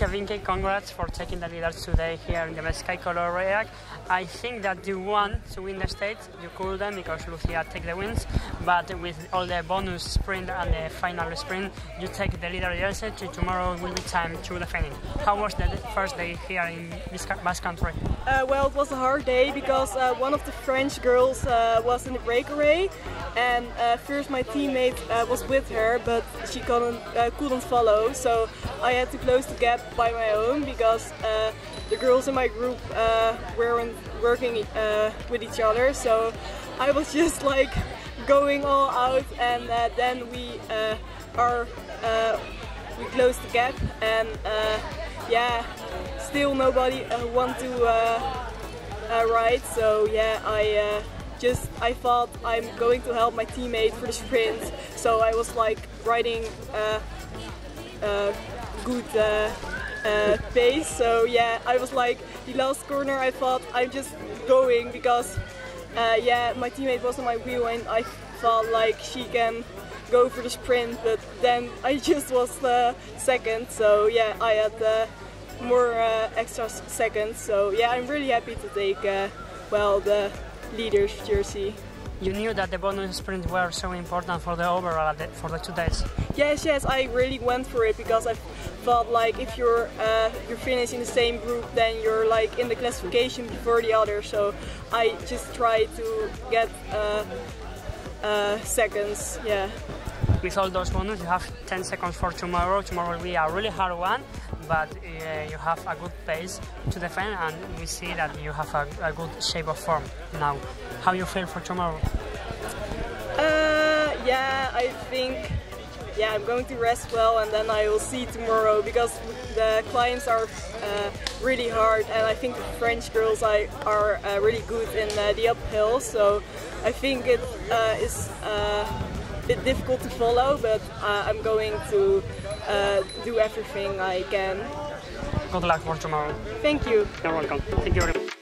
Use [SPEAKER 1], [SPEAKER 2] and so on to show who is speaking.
[SPEAKER 1] congrats for taking the leaders today here in the Bizkaikoloreak. I think that you won to win the stage. You couldn't because Lucia take the wins, but with all the bonus sprint and the final sprint, you take the leader jersey. Tomorrow will be time to defending. How was the first day here in this Basque Country?
[SPEAKER 2] Uh, well, it was a hard day because uh, one of the French girls uh, was in the breakaway, and uh, first my teammate uh, was with her, but she couldn't uh, couldn't follow, so I had to close the gap by my own because the girls in my group weren't working with each other. So I was just like going all out, and then we are we closed the gap, and yeah still nobody uh, want to uh, uh, ride. So yeah, I uh, just I thought I'm going to help my teammate for the sprint. So I was like riding uh, uh, good pace. So yeah, I was like the last corner. I thought I'm just going because yeah, my teammate was on my wheel and I thought like she can go for the sprint, but then I just was the second. So yeah, I had more uh, extra seconds. So yeah, I'm really happy to take uh, well the leaders jersey.
[SPEAKER 1] You knew that the bonus sprints were so important for the overall for the two days.
[SPEAKER 2] Yes, yes, I really went for it because I felt like if you're uh, you're finished in the same group, then you're like in the classification before the others. So I just tried to get uh, uh, seconds. Yeah.
[SPEAKER 1] With all those bonus, you have 10 seconds for tomorrow. Tomorrow will be a really hard one but uh, you have a good pace to defend and we see that you have a, a good shape of form now. How you feel for tomorrow?
[SPEAKER 2] Uh, yeah, I think yeah, I'm going to rest well and then I will see tomorrow because the climbs are uh, really hard and I think the French girls are, are uh, really good in uh, the uphill so I think it uh, is uh, bit difficult to follow but uh, I'm going to uh, do everything I can.
[SPEAKER 1] Good luck for tomorrow.
[SPEAKER 2] Thank you.
[SPEAKER 1] You're welcome. Thank you